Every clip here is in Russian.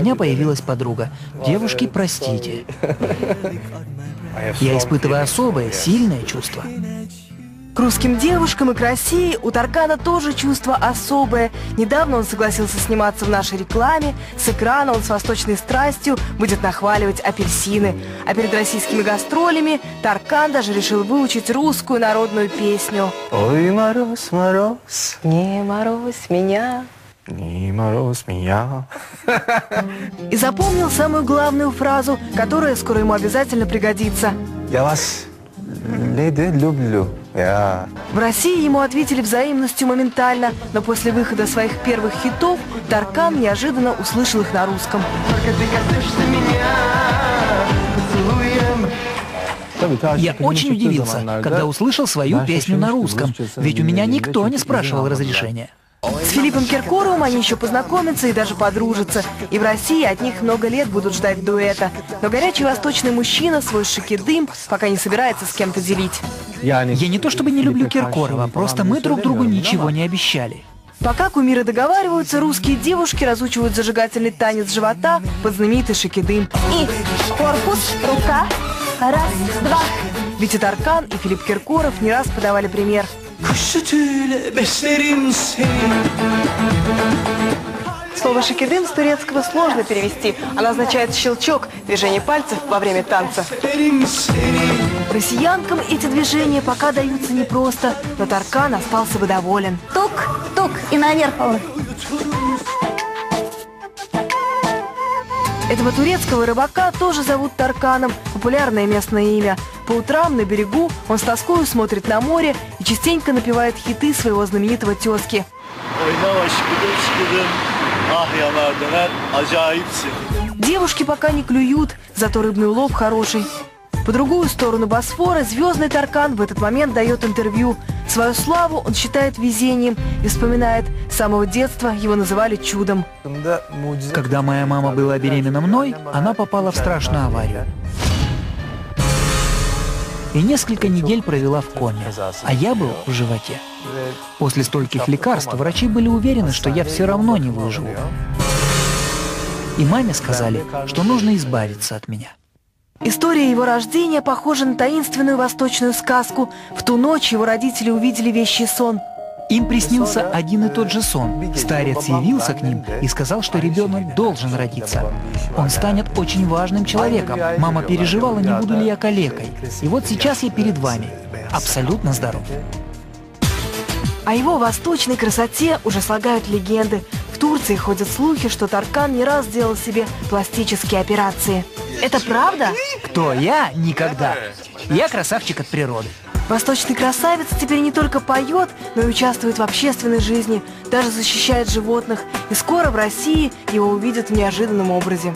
У меня появилась подруга. Девушки, простите. Я испытываю особое, сильное чувство. К русским девушкам и к России у Таркана тоже чувство особое. Недавно он согласился сниматься в нашей рекламе. С экрана он с восточной страстью будет нахваливать апельсины. А перед российскими гастролями Таркан даже решил выучить русскую народную песню. Ой, мороз, мороз, Не морозь меня. Не мороз меня. И запомнил самую главную фразу, которая скоро ему обязательно пригодится. Я вас леди люблю. Я В России ему ответили взаимностью моментально, но после выхода своих первых хитов Таркан неожиданно услышал их на русском. Я очень удивился, когда услышал свою песню на русском, ведь у меня никто не спрашивал разрешения. С Филиппом Киркоровым они еще познакомятся и даже подружатся. И в России от них много лет будут ждать дуэта. Но горячий восточный мужчина свой шикидым пока не собирается с кем-то делить. Я не то чтобы не люблю Киркорова, просто мы друг другу ничего не обещали. Пока кумиры договариваются, русские девушки разучивают зажигательный танец живота под знаменитый шикидым. И корпус, рука, раз, два. Ведь и Таркан, и Филипп Киркоров не раз подавали пример. Kuş sütüyle beslerim seni Слово «шикидым» с турецкого сложно перевести. Оно означает «щелчок», движение пальцев во время танца. Россиянкам эти движения пока даются непросто, но Таркан остался бы доволен. Тук, тук и наверх. Ой. Этого турецкого рыбака тоже зовут Тарканом, популярное местное имя. По утрам на берегу он с тоскою смотрит на море и частенько напевает хиты своего знаменитого тезки. Девушки пока не клюют, зато рыбный улов хороший. По другую сторону Босфора звездный Таркан в этот момент дает интервью. Свою славу он считает везением и вспоминает, с самого детства его называли чудом. Когда моя мама была беременна мной, она попала в страшную аварию. И несколько недель провела в коме, а я был в животе. После стольких лекарств врачи были уверены, что я все равно не выживу. И маме сказали, что нужно избавиться от меня. История его рождения похожа на таинственную восточную сказку. В ту ночь его родители увидели вещий сон. Им приснился один и тот же сон. Старец явился к ним и сказал, что ребенок должен родиться. Он станет очень важным человеком. Мама переживала, не буду ли я калекой. И вот сейчас я перед вами. Абсолютно здоров. О его восточной красоте уже слагают легенды. В Турции ходят слухи, что Таркан не раз делал себе пластические операции. Это правда? Кто я? Никогда. Я красавчик от природы. Восточный красавец теперь не только поет, но и участвует в общественной жизни, даже защищает животных. И скоро в России его увидят в неожиданном образе.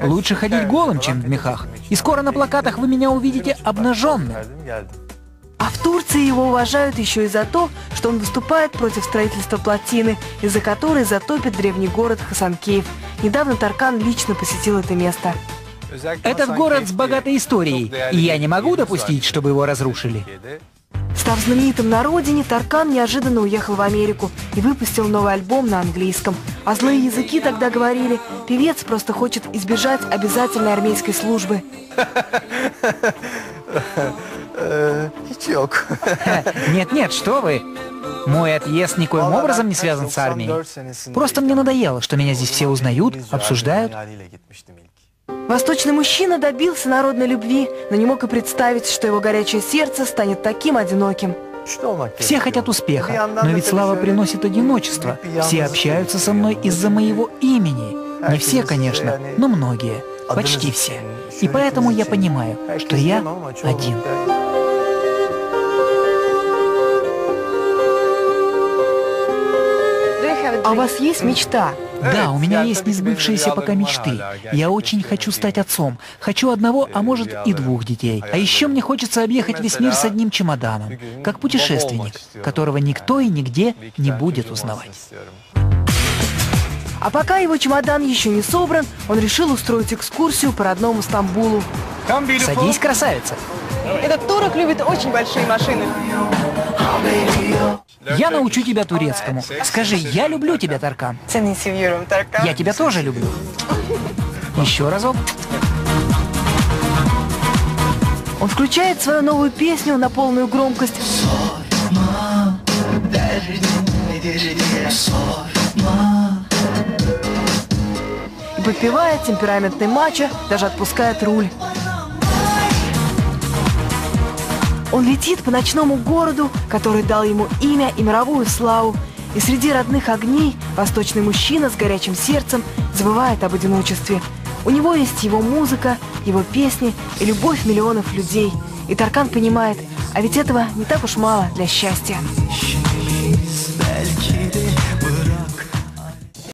Лучше ходить голым, чем в мехах. И скоро на плакатах вы меня увидите обнаженным. А в Турции его уважают еще и за то, что он выступает против строительства плотины, из-за которой затопит древний город Хасанкеев. Недавно Таркан лично посетил это место. Этот город с богатой историей, и я не могу допустить, чтобы его разрушили. Став знаменитым на родине, Таркан неожиданно уехал в Америку и выпустил новый альбом на английском. А злые языки тогда говорили, певец просто хочет избежать обязательной армейской службы. Hiç Нет-нет, что вы. Мой отъезд никоим образом не связан с армией. Просто мне надоело, что меня здесь все узнают, обсуждают. Восточный мужчина добился народной любви, но не мог и представить, что его горячее сердце станет таким одиноким. Все хотят успеха, но ведь слава приносит одиночество. Все общаются со мной из-за моего имени. Не все, конечно, но многие. Почти все. И поэтому я понимаю, что я один. А у вас есть мечта? Да, у меня есть несбывшиеся пока мечты. Я очень хочу стать отцом. Хочу одного, а может и двух детей. А еще мне хочется объехать весь мир с одним чемоданом, как путешественник, которого никто и нигде не будет узнавать. А пока его чемодан еще не собран, он решил устроить экскурсию по родному Стамбулу. Садись, красавица. Этот турок любит очень большие машины. Я научу тебя турецкому. Скажи, я люблю тебя, Таркан. Я тебя тоже люблю. Еще разок. Он включает свою новую песню на полную громкость. И подпевает темпераментный мачо, даже отпускает руль. Он летит по ночному городу, который дал ему имя и мировую славу. И среди родных огней восточный мужчина с горячим сердцем забывает об одиночестве. У него есть его музыка, его песни и любовь миллионов людей. И Таркан понимает, а ведь этого не так уж мало для счастья.